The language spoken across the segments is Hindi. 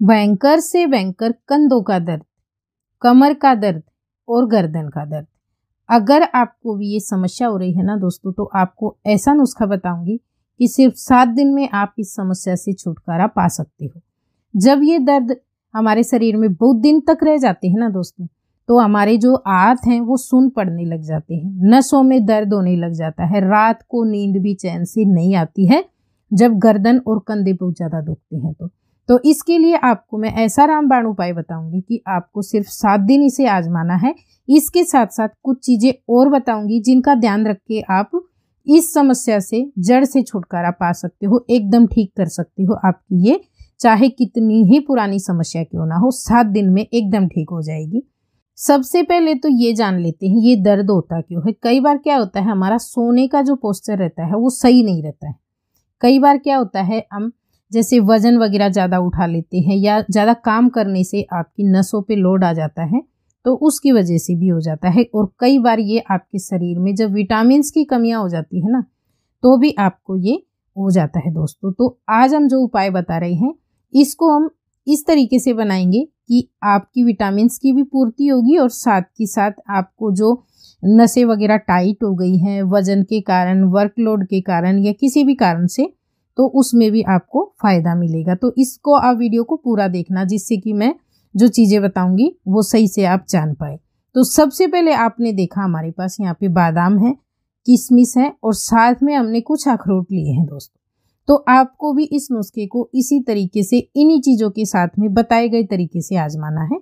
बैंकर से बैंकर कंधों का दर्द, कमर का दर्द और गर्दन का दर्द। अगर आपको भी ये समस्या हो रही है ना दोस्तों तो आपको ऐसा नुस्खा बताऊँगी कि सिर्फ़ सात दिन में आप इस समस्या से छुटकारा पा सकते हो। जब ये दर्द हमारे शरीर में बहुत दिन तक रह जाते हैं ना दोस्तों तो हमारे जो आत हैं वो सुन पड़ने लग जाते हैं, नसों में दर्द होने लग जाता है, रात को नींद भी चैन से नहीं आती है जब गर्दन और कंधे बहुत ज़्यादा दुखते हैं तो। तो इसके लिए आपको मैं ऐसा रामबाण उपाय बताऊँगी कि आपको सिर्फ़ सात दिन इसे आजमाना है। इसके साथ साथ कुछ चीज़ें और बताऊँगी जिनका ध्यान रख के आप इस समस्या से जड़ से छुटकारा पा सकते हो, एकदम ठीक कर सकते हो। आपकी ये चाहे कितनी ही पुरानी समस्या क्यों ना हो, सात दिन में एकदम ठीक हो जाएगी। सबसे पहले तो ये जान लेते हैं, ये दर्द होता क्यों है? कई बार क्या होता है, हमारा सोने का जो पोस्चर रहता है, वो सही नहीं रहता है। कई बार क्या होता है, हम जैसे वज़न वगैरह ज़्यादा उठा लेते हैं या ज़्यादा काम करने से आपकी नसों पे लोड आ जाता है तो उसकी वजह से भी हो जाता है। और कई बार ये आपके शरीर में जब विटामिन की कमियाँ हो जाती है ना तो भी आपको ये हो जाता है दोस्तों। तो आज हम जो उपाय बता रहे हैं, इसको हम इस तरीके से बनाएँगे कि आपकी विटामिन की भी पूर्ति होगी और साथ ही साथ आपको जो नसें वगैरह टाइट हो गई हैं, वज़न के कारण वर्कलोड के कारण या किसी भी कारण से तो उसमें भी आपको फ़ायदा मिलेगा। तो इसको आप वीडियो को पूरा देखना जिससे कि मैं जो चीज़ें बताऊँगी वो सही से आप जान पाए। तो सबसे पहले आपने देखा हमारे पास यहाँ पे बादाम है, किशमिश है और साथ में हमने कुछ अखरोट लिए हैं दोस्तों। तो आपको भी इस नुस्खे को इसी तरीके से इन्हीं चीज़ों के साथ में बताए गए तरीके से आजमाना है।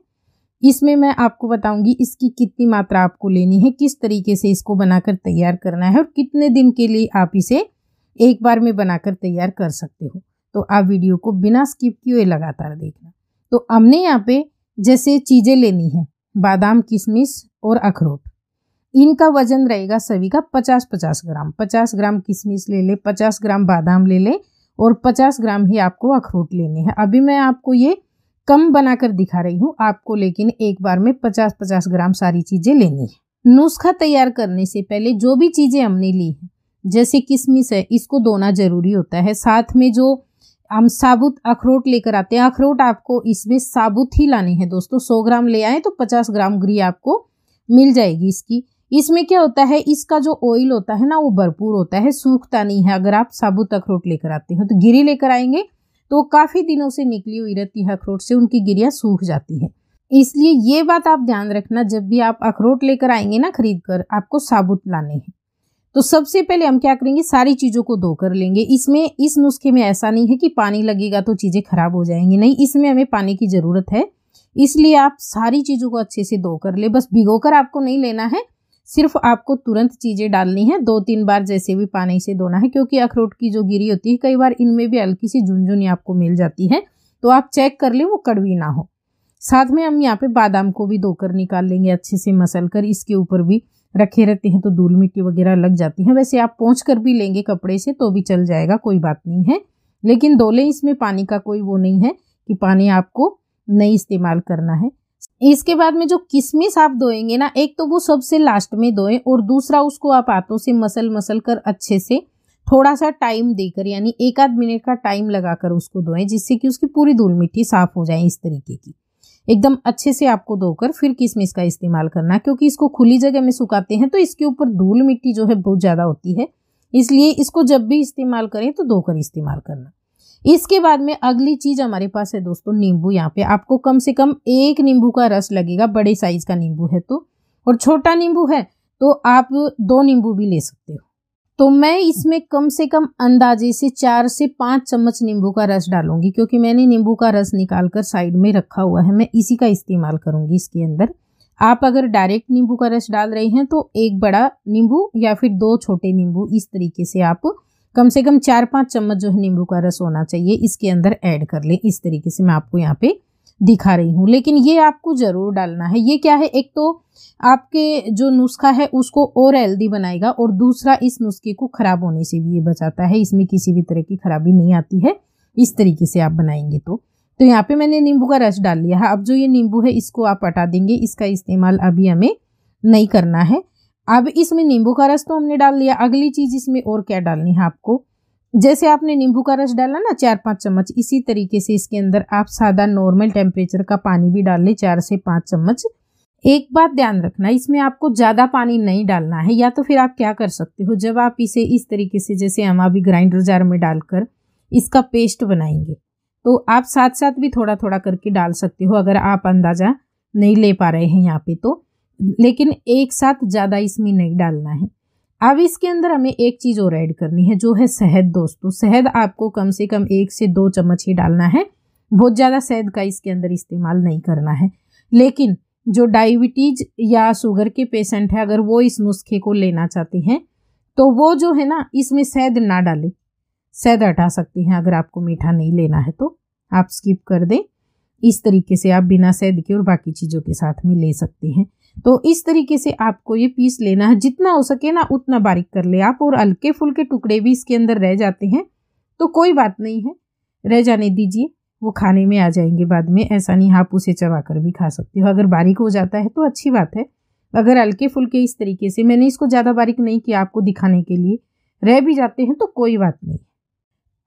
इसमें मैं आपको बताऊँगी इसकी कितनी मात्रा आपको लेनी है, किस तरीके से इसको बनाकर तैयार करना है और कितने दिन के लिए आप इसे एक बार में बनाकर तैयार कर सकते हो। तो आप वीडियो को बिना स्किप किए लगातार देखना। तो हमने यहाँ पे जैसे चीज़ें लेनी है, बादाम, किशमिश और अखरोट। इनका वज़न रहेगा सभी का पचास पचास ग्राम। पचास ग्राम किशमिश ले ले, पचास ग्राम बादाम ले ले और पचास ग्राम ही आपको अखरोट लेने हैं। अभी मैं आपको ये कम बनाकर दिखा रही हूँ, आपको लेकिन एक बार में पचास पचास ग्राम सारी चीज़ें लेनी है। नुस्खा तैयार करने से पहले जो भी चीज़ें हमने ली है जैसे किशमिश है, इसको धोना ज़रूरी होता है। साथ में जो हम साबुत अखरोट लेकर आते हैं, अखरोट आपको इसमें साबुत ही लाने हैं दोस्तों। सौ ग्राम ले आए तो पचास ग्राम ग्री आपको मिल जाएगी इसकी। इसमें क्या होता है, इसका जो ऑयल होता है ना, वो भरपूर होता है, सूखता नहीं है। अगर आप साबुत अखरोट लेकर आते हो तो गिरी लेकर आएँगे तो काफ़ी दिनों से निकली हुई रहती है अखरोट से, उनकी गिरिया सूख जाती है। इसलिए ये बात आप ध्यान रखना, जब भी आप अखरोट लेकर आएँगे ना खरीद कर आपको साबुत लाने हैं। तो सबसे पहले हम क्या करेंगे? सारी चीज़ों को धो कर लेंगे। इसमें, इस नुस्खे में ऐसा नहीं है कि पानी लगेगा तो चीज़ें खराब हो जाएँगी। नहीं, इसमें हमें पानी की ज़रूरत है। इसलिए आप सारी चीज़ों को अच्छे से धो कर ले। बस भिगो कर आपको नहीं लेना है। सिर्फ़ आपको तुरंत चीज़ें डालनी है। दो तीन बार जैसे भी पानी से धोना है, क्योंकि अखरोट की जो गिरी होती है, कई बार इनमें भी हल्की सी झुंझुनी आपको मिल जाती है। तो आप चेक कर लें, वो कड़वी ना हो। साथ में हम यहाँ पे बादाम को भी धोकर निकाल लेंगे, अच्छे से मसल कर, इसके ऊपर भी। रखे रहते हैं तो धूल मिट्टी वगैरह लग जाती है। वैसे आप पहुँच कर भी लेंगे कपड़े से तो भी चल जाएगा, कोई बात नहीं है। लेकिन दोले इसमें पानी का कोई वो नहीं है कि पानी आपको नहीं इस्तेमाल करना है। इसके बाद में जो किशमिश आप धोएँगे ना, एक तो वो सबसे लास्ट में धोएँ और दूसरा उसको आप हाथों से मसल मसल कर अच्छे से थोड़ा सा टाइम देकर, यानी एक आध मिनट का टाइम लगाकर उसको धोएँ, जिससे कि उसकी पूरी धूल मिट्टी साफ़ हो जाए इस तरीके की। एकदम अच्छे से आपको धोकर फिर किसमिस का इस्तेमाल करना क्योंकि इसको खुली जगह में सुखाते हैं तो इसके ऊपर धूल मिट्टी जो है बहुत ज़्यादा होती है। इसलिए इसको जब भी इस्तेमाल करें तो धोकर इस्तेमाल करना। इसके बाद में अगली चीज़ हमारे पास है दोस्तों, नींबू। यहाँ पे आपको कम से कम एक नींबू का रस लगेगा, बड़े साइज़ का नींबू है तो और छोटा नींबू है तो आप दो नींबू भी ले सकते हो। तो मैं इसमें कम से कम अंदाजे से चार से पाँच चम्मच नींबू का रस डालूँगी, क्योंकि मैंने नींबू का रस निकाल कर साइड में रखा हुआ है, मैं इसी का इस्तेमाल करूँगी इसके अंदर। आप अगर डायरेक्ट नींबू का रस डाल रहे हैं तो एक बड़ा नींबू या फिर दो छोटे नींबू, इस तरीके से आप कम से कम चार पाँच चम्मच जो है नींबू का रस होना चाहिए, इसके अंदर ऐड कर लें। इस तरीके से मैं आपको यहाँ पे दिखा रही हूँ। लेकिन ये आपको ज़रूर डालना है। ये क्या है? एक तो आपके जो नुस्खा है, उसको और हेल्दी बनाएगा और दूसरा इस नुस्खे को ख़राब होने से भी ये बचाता है। इसमें किसी भी तरह की खराबी नहीं आती है। इस तरीके से आप बनाएँगे तो। तो यहाँ पे मैंने नींबू का रस डाल लिया है। अब जो ये नींबू है, इसको आप हटा देंगे। इसका इस्तेमाल अभी हमें नहीं करना है। अब इसमें नींबू का रस तो हमने डाल लिया। अगली चीज़ इसमें और क्या डालनी है आपको? जैसे आपने नींबू का रस डाला ना चार पाँच चम्मच, इसी तरीके से इसके अंदर आप सादा नॉर्मल टेम्परेचर का पानी भी डाल लें, चार से पाँच चम्मच। एक बात ध्यान रखना, इसमें आपको ज़्यादा पानी नहीं डालना है, या तो फिर आप क्या कर सकते हो, जब आप इसे इस तरीके से जैसे हम अभी ग्राइंडर जार में डालकर इसका पेस्ट बनाएँगे तो आप साथ साथ भी थोड़ा थोड़ा करके डाल सकते हो, अगर आप अंदाज़ा नहीं ले पा रहे हैं यहाँ पे तो। लेकिन एक साथ ज़्यादा इसमें नहीं डालना है। अब इसके अंदर हमें एक चीज़ और ऐड करनी है, जो है शहद दोस्तों। शहद आपको कम से कम एक से दो चम्मच ही डालना है। बहुत ज़्यादा शहद का इसके अंदर इस्तेमाल नहीं करना है। लेकिन जो डायबिटीज़ या शुगर के पेशेंट है, अगर वो इस नुस्खे को लेना चाहते हैं तो वो जो है ना, इसमें शहद ना डालें। शहद हटा सकते हैं, अगर आपको मीठा नहीं लेना है तो। आप स्किप कर दें। इस तरीके से आप बिना शहद के और बाकी चीज़ों के साथ में ले सकते हैं। तो इस तरीके से आपको ये पीस लेना है। जितना हो सके ना, उतना बारीक कर ले आप और हल्के फुल्के टुकड़े भी इसके अंदर रह जाते हैं। तो कोई बात नहीं है, रह जाने दीजिए, वो खाने में आ जाएँगे बाद में। ऐसा नहीं आप उसे चबा कर भी खा सकते हो। अगर बारीक हो जाता है तो अच्छी बात है। अगर हल्के फुल्के इस तरीके से, मैंने इसको ज़्यादा बारीक नहीं किया आपको दिखाने के लिए, रह भी जाते हैं तो कोई बात नहीं।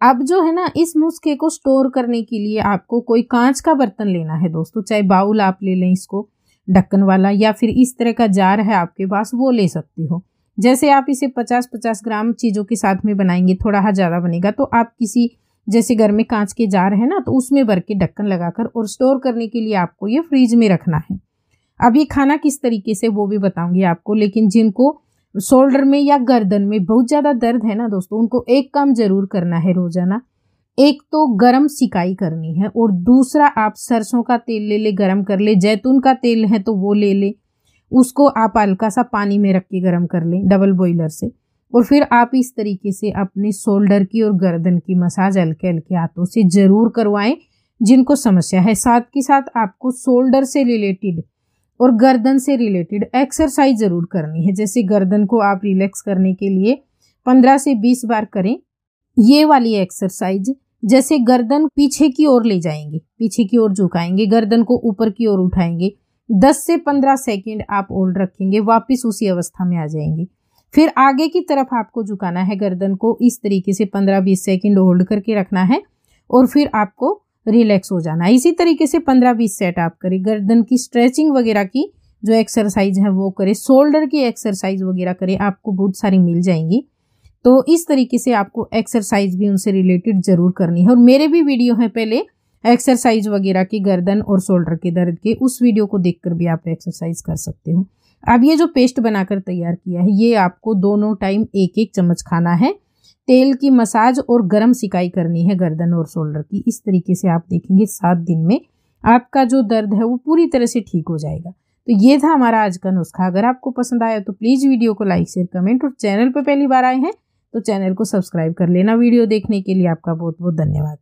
अब जो है ना, इस नुस्खे को स्टोर करने के लिए आपको कोई कांच का बर्तन लेना है दोस्तों, चाहे बाउल आप ले लें इसको। ढक्कन वाला या फिर इस तरह का जार है आपके पास, वो ले सकते हो। जैसे आप इसे 50-50 ग्राम चीज़ों के साथ में बनाएँगे थोड़ा हा ज़्यादा बनेगा तो आप किसी, जैसे घर में कांच के जार है ना तो उसमें भर के ढक्कन लगाकर और स्टोर करने के लिए आपको ये फ्रिज में रखना है। अब ये खाना किस तरीके से, वो भी बताऊँगी आपको, लेकिन जिनको शोल्डर में या गर्दन में बहुत ज़्यादा दर्द है ना दोस्तों, उनको एक काम ज़रूर करना है रोज़ाना। एक तो गरम सिकाई करनी है और दूसरा आप सरसों का तेल ले ले, गरम कर ले, जैतून का तेल है तो वो ले ले। उसको आप हल्का सा पानी में रख के गरम कर लें डबल बॉयलर से। और फिर आप इस तरीके से अपने शोल्डर की और गर्दन की मसाज हल्के हल्के हाथों से ज़रूर करवाएँ, जिनको समस्या है। साथ के साथ आपको शोल्डर से रिलेटेड और गर्दन से रिलेटेड एक्सरसाइज ज़रूर करनी है। जैसे गर्दन को आप रिलैक्स करने के लिए पंद्रह से बीस बार करें, ये वाली एक्सरसाइज जैसे गर्दन पीछे की ओर ले जाएँगे, पीछे की ओर झुकाएँगे, गर्दन को ऊपर की ओर उठाएँगे। दस से पंद्रह सेकेंड आप ओल्ड रखेंगे, वापिस उसी अवस्था में आ जाएँगे। फिर आगे की तरफ़ आपको झुकाना है गर्दन को, इस तरीके से पंद्रह बीस सेकेंड होल्ड करके रखना है और फिर आपको रिलैक्स हो जाना है। इसी तरीके से पंद्रह बीस सेट आप करें। गर्दन की स्ट्रेचिंग वगैरह की जो एक्सरसाइज है वो करें। शोल्डर की एक्सरसाइज वगैरह करें, आपको बहुत सारी मिल जाएँगी। तो इस तरीके से आपको एक्सरसाइज भी उनसे रिलेटेड ज़रूर करनी है। और मेरे भी वीडियो हैं पहले एक्सरसाइज वगैरह की, गर्दन और शोल्डर के दर्द के। उस वीडियो को देखकर भी आप एक्सरसाइज कर सकते हो। अब ये जो पेस्ट बनाकर तैयार किया है, ये आपको दोनों टाइम एक एक चम्मच खाना है। तेल की मसाज और गर्म सिकाई करनी है गर्दन और शोल्डर की। इस तरीके से आप देखेंगे सात दिन में आपका जो दर्द है वो पूरी तरह से ठीक हो जाएगा। तो ये था हमारा आज का नुस्खा। अगर आपको पसंद आया तो प्लीज़ वीडियो को लाइक शेयर कमेंट और चैनल पर पहली बार आए हैं तो चैनल को सब्सक्राइब कर लेना वीडियो देखने के लिए आपका बहुत बहुत धन्यवाद।